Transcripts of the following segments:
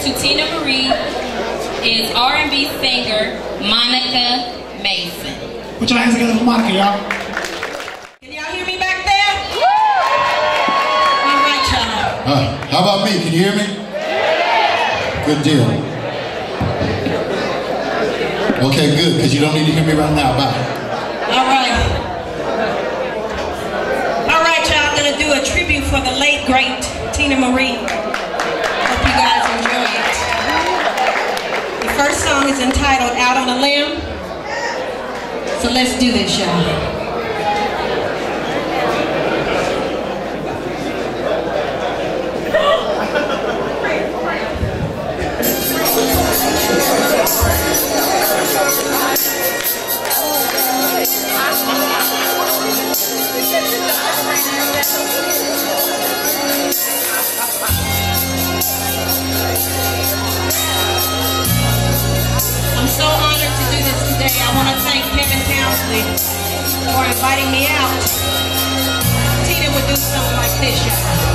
to Teena Marie is R&B singer Monica Mason. Put your hands together for Monica, y'all. Can y'all hear me back there? All right, y'all. Uh, how about me? Can you hear me? Good deal. Okay, good, because you don't need to hear me right now. Bye. entitled Out on a Limb. So let's do this, y'all. inviting me out, Teena would do something like this, y'all.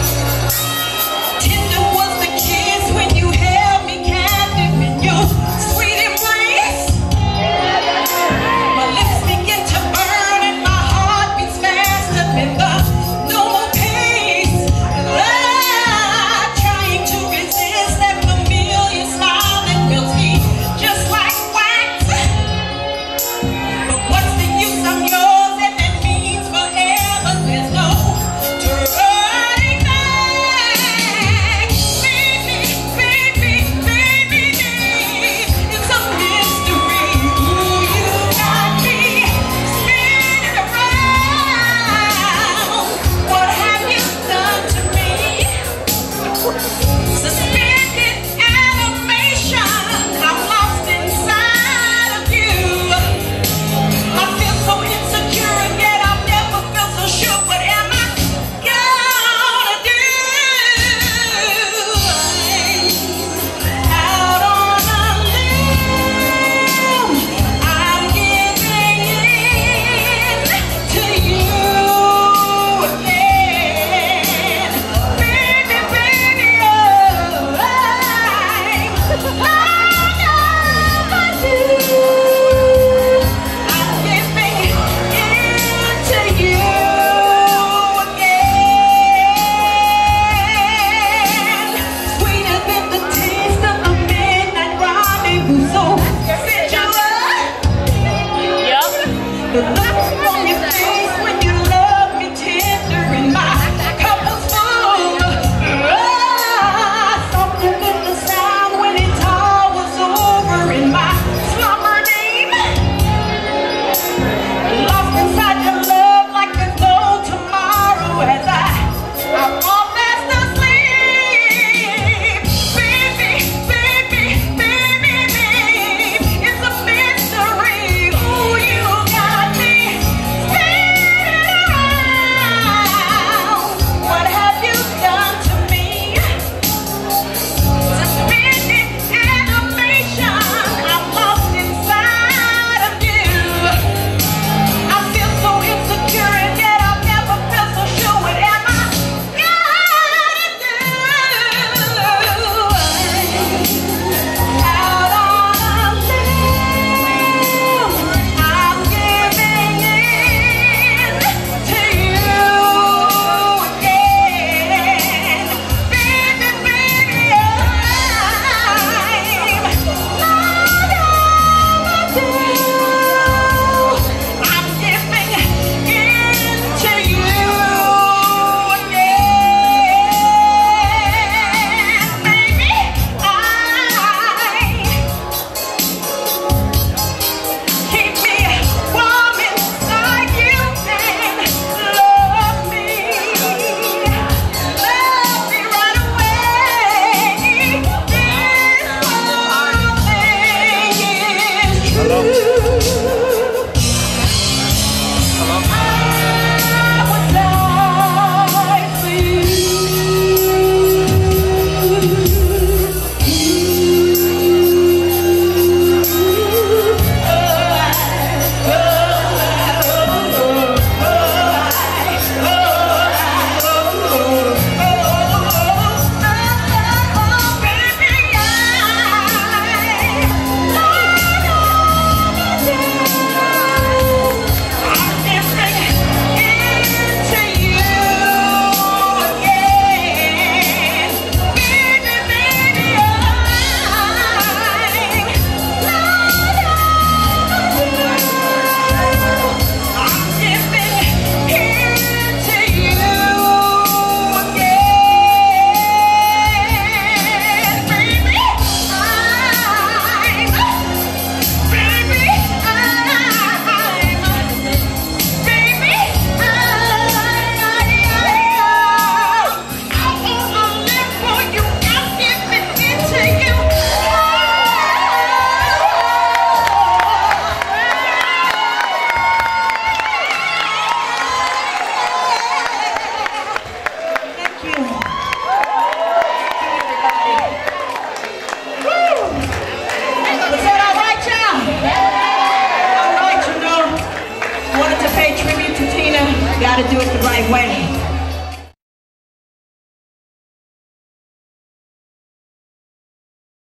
Gotta do it the right way.